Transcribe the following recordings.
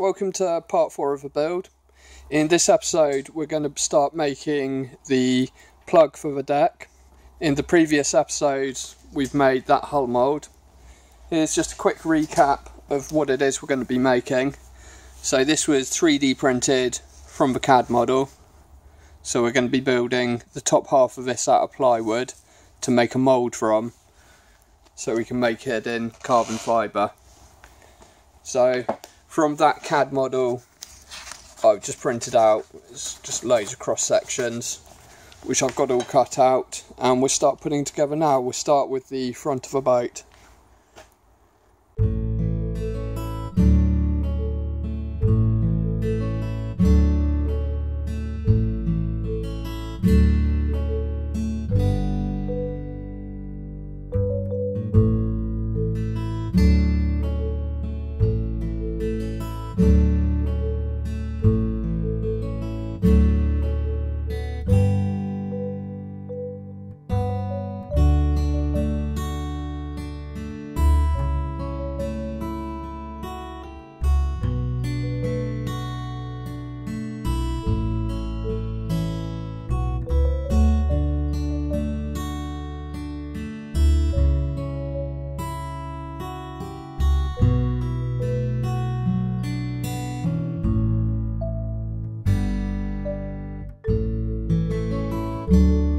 welcome to part 4 of the build. In this episode we're going to start making the plug for the deck. In the previous episodes we've made that hull mould. Here's just a quick recap of what it is we're going to be making. So this was 3D printed from the CAD model. So we're going to be building the top half of this out of plywood to make a mould from. So we can make it in carbon fibre. So from that CAD model I've just printed out just loads of cross sections which I've got all cut out and we'll start putting together now. We'll start with the front of a boat. you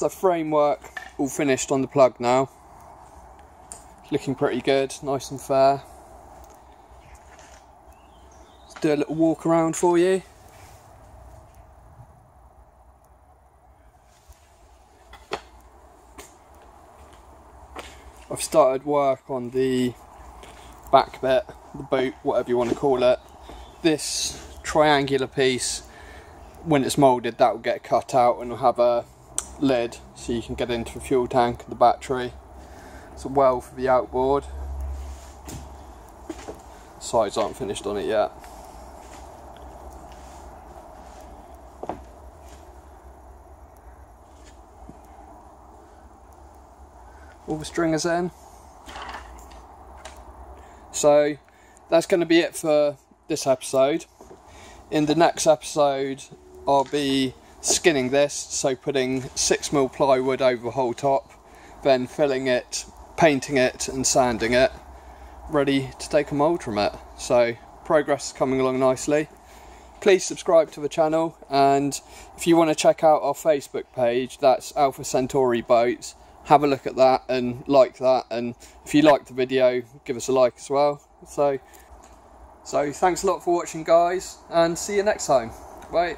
The framework all finished on the plug now. Looking pretty good, nice and fair. Let's do a little walk around for you. I've started work on the back bit, the boot, whatever you want to call it. This triangular piece, when it's moulded, that will get cut out and have a lid so you can get into the fuel tank and the battery. It's a well for the outboard. Sides aren't finished on it yet. all the stringers in. So that's going to be it for this episode. In the next episode, I'll be skinning this, so putting 6mm plywood over the whole top, then filling it, painting it, and sanding it, ready to take a mould from it. So progress is coming along nicely. Please subscribe to the channel, and if you want to check out our Facebook page, that's Alpha Centauri Boats have a look at that and like that and if you like the video give us a like as well so so thanks a lot for watching guys and see you next time bye